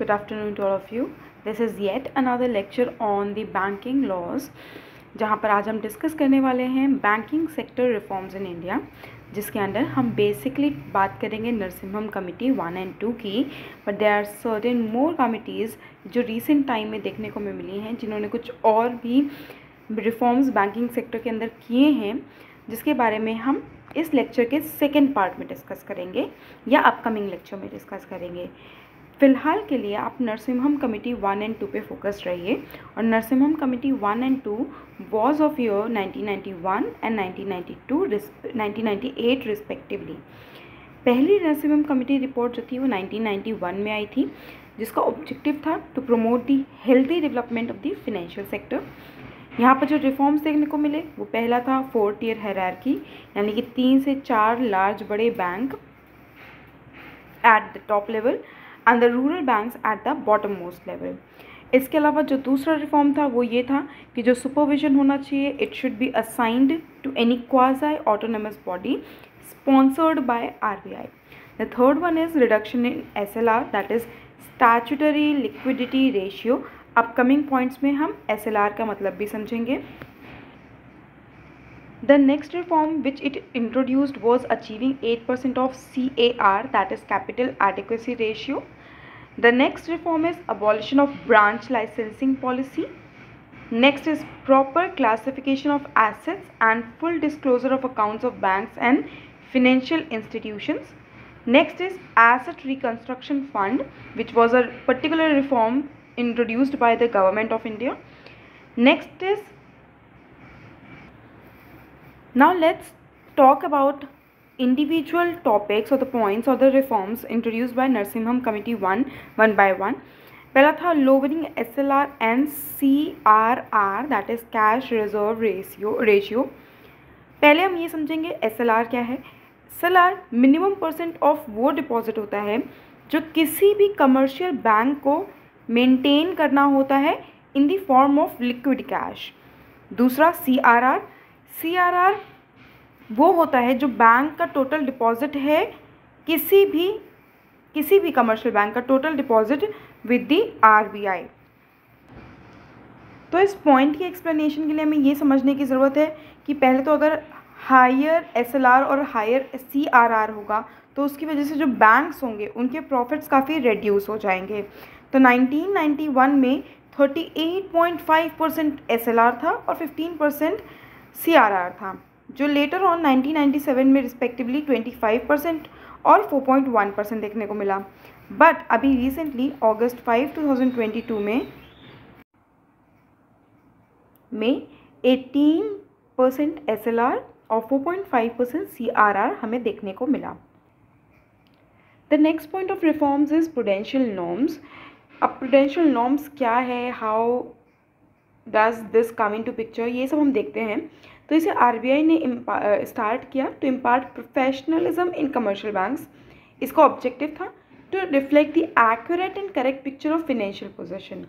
Good afternoon to all of you. This is yet another lecture on the banking laws, जहाँ पर आज हम discuss करने वाले हैं banking sector reforms in India जिसके अंडर हम बेसिकली बात करेंगे Narasimham committee one and two की but there are certain more committees जो रिसेंट टाइम में देखने को मिली हैं, जिन्होंने कुछ और भी रिफॉर्म्स बैंकिंग सेक्टर के अंदर किए हैं, जिसके बारे में हम इस लेक्चर के सेकेंड पार्ट में डिस्कस करेंगे या अपकमिंग लेक्चर में डिस्कस करेंगे फ़िलहाल के लिए आप Narasimham committee one and two पे फोकस रहिए और Narasimham committee one and two was of year 1991 and 1992 1998 respectively पहली नरसिम्हम कमेटी रिपोर्ट जो थी वो 1991 में आई थी, जिसका ऑब्जेक्टिव था to promote the healthy development of the financial sector यहाँ पर जो रिफॉर्म्स देखने को मिले, वो पहला था फोर टीयर हैरारकी यानी कि तीन से चार लार्ज बड़े bank at the top level and the rural banks at the bottom most level इसके अलावा जो दूसरा रिफॉर्म था वो ये था कि जो सुपरविजन होना चाहिए it should be assigned to any quasi autonomous body sponsored by R B I the third one is reduction in S L R that is statutory liquidity ratio upcoming points में हम S L are का मतलब भी समझेंगे। The next reform which it introduced was achieving 8% of CAR that is capital adequacy ratio. The next reform is abolition of branch licensing policy. Next is proper classification of assets and full disclosure of accounts of banks and financial institutions. Next is asset reconstruction fund which was a particular reform introduced by the government of India. Next is now let's talk about individual topics or the points or the reforms introduced by nursing home committee one one by one. पहला था lowering S L R and C R R that is cash reserve ratio ratio पहले हम ये समझेंगे S L R क्या है। S L R minimum percent of वो deposit होता है जो किसी भी कमर्शियल बैंक को मेनटेन करना होता है in the form of liquid cash दूसरा C R R C R R वो होता है जो बैंक का टोटल डिपॉजिट है, किसी भी किसी भी कमर्शियल बैंक का total deposit with the R B I तो इस पॉइंट की एक्सप्लेनेशन के लिए हमें ये समझने की ज़रूरत है कि पहले तो अगर हायर एस एल आर और हायर सी आर आर होगा तो उसकी वजह से जो बैंक्स होंगे, उनके प्रॉफिट्स काफ़ी रिड्यूस हो जाएँगे। तो 1991 में 38.5 परसेंट एस था और 15 परसेंट सी था। जो लेटर ऑन 1997 में रिस्पेक्टिवली 25 परसेंट और 4.1 परसेंट देखने को मिला। बट अभी रिसेंटली अगस्त 5 2022 में में 18 परसेंट एस और 4.5 परसेंट सी हमें देखने को मिला। The next point of reforms is prudential norms अब प्रोडेंशियल नॉर्म्स क्या है? How does this come into picture ये सब हम देखते हैं। तो इसे आरबीआई ने स्टार्ट किया to impart professionalism in commercial banks इसका ऑब्जेक्टिव था to reflect the accurate and correct picture of financial position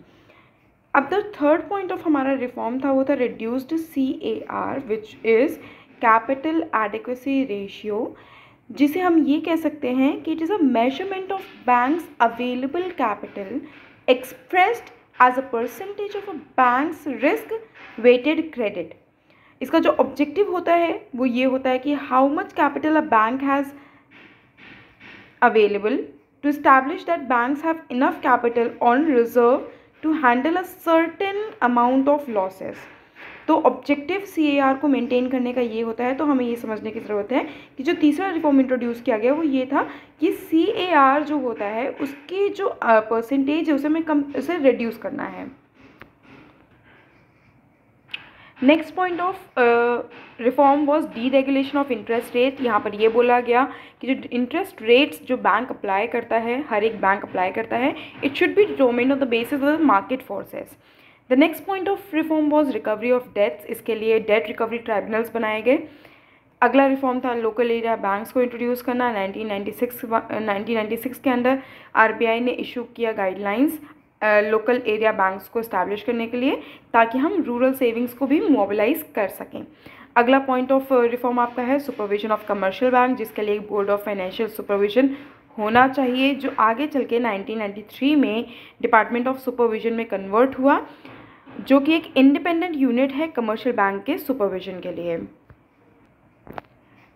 अब द थर्ड पॉइंट ऑफ़ हमारा रिफॉर्म था वो था reduced C A R which is capital adequacy ratio जिसे हम ये कह सकते हैं कि it is a measurement of bank's available capital expressed as a percentage of a bank's risk weighted credit इसका जो ऑब्जेक्टिव होता है, वो ये होता है कि how much capital a bank has available to establish that banks have enough capital on reserve to handle a certain amount of losses तो ऑब्जेक्टिव सी को मेंटेन करने का ये होता है तो हमें ये समझने की ज़रूरत है कि जो तीसरा रिफॉर्म इंट्रोड्यूस किया गया, वो ये था कि सी जो होता है, उसकी जो परसेंटेज है, उसे हमें कम, उसे रिड्यूस करना है। Next point of reform was deregulation of interest rate यहाँ पर ये बोला गया कि जो इंटरेस्ट रेट्स जो बैंक अप्लाई करता है, हर एक बैंक अप्लाई करता है it should be determined on the basis of the market forces the next point of reform was recovery of debts इसके लिए डेट रिकवरी ट्राइब्यूनल्स बनाए गए। अगला रिफॉर्म था लोकल एरिया बैंक्स को इंट्रोड्यूस करना। 1996 1996 के अंदर आरबीआई ने इशू किया गाइडलाइंस लोकल एरिया बैंक्स को इस्टेब्लिश करने के लिए ताकि हम रूरल सेविंग्स को भी मोबिलाइज कर सकें। अगला पॉइंट ऑफ़ रिफॉर्म आपका है सुपरविजन ऑफ़ कमर्शियल बैंक जिसके लिए एक बोर्ड ऑफ़ फाइनेंशियल सुपरविजन होना चाहिए, जो आगे चल के 1993 में डिपार्टमेंट ऑफ़ सुपरविजन में कन्वर्ट हुआ, जो कि एक इंडिपेंडेंट यूनिट है कमर्शियल बैंक के सुपरविजन के लिए।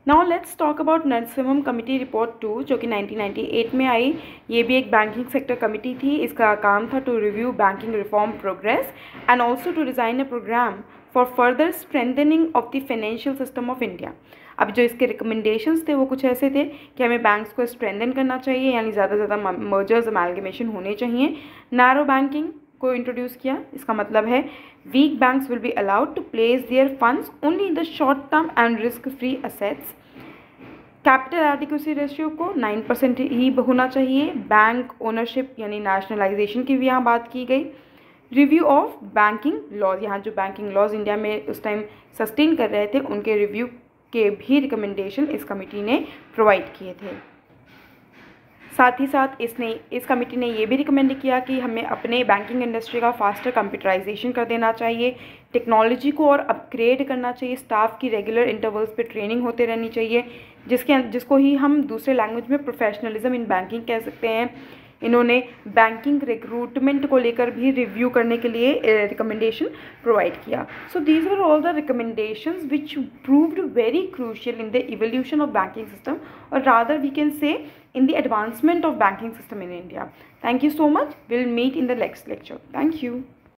Now let's talk about Narasimham committee report two जो कि 1998 में आई। ये भी एक बैंकिंग सेक्टर कमिटी थी। इसका काम था to review banking reform progress and also to design a programme for further strengthening of the financial system of India अब जो इसके रिकमेंडेशंस थे, वो कुछ ऐसे थे कि हमें बैंक्स को स्ट्रेंथन करना चाहिए, यानी ज़्यादा से ज़्यादा मर्जर्स अमेलगमेशन होने चाहिए। नैरो बैंकिंग को इंट्रोड्यूस किया। इसका मतलब है weak banks will be allowed to place their funds only in the short term and risk free assets capital adequacy ratio को नाइन परसेंट ही होना चाहिए। बैंक ओनरशिप यानी नेशनलाइजेशन की भी यहाँ बात की गई। रिव्यू ऑफ़ बैंकिंग लॉज यहाँ जो बैंकिंग लॉज इंडिया में उस टाइम सस्टेन कर रहे थे, उनके रिव्यू के भी रिकमेंडेशन इस कमेटी ने प्रोवाइड किए थे। साथ ही साथ इसने, इस कमेटी ने ये भी रिकमेंड किया कि हमें अपने बैंकिंग इंडस्ट्री का फास्टर कंप्यूटराइजेशन कर देना चाहिए टेक्नोलॉजी को और अपग्रेड करना चाहिए स्टाफ की रेगुलर इंटरवल्स पे ट्रेनिंग होते रहनी चाहिए, जिसके, जिसको ही हम दूसरे लैंग्वेज में प्रोफेशनलिज्म इन बैंकिंग कह सकते हैं। इन्होंने बैंकिंग रिक्रूटमेंट को लेकर भी रिव्यू करने के लिए रिकमेंडेशन प्रोवाइड किया। So these are all the recommendations which proved very crucial in the evolution of banking system और rather we can say in the advancement of banking system in India thank you so much will meet in the next lecture thank you.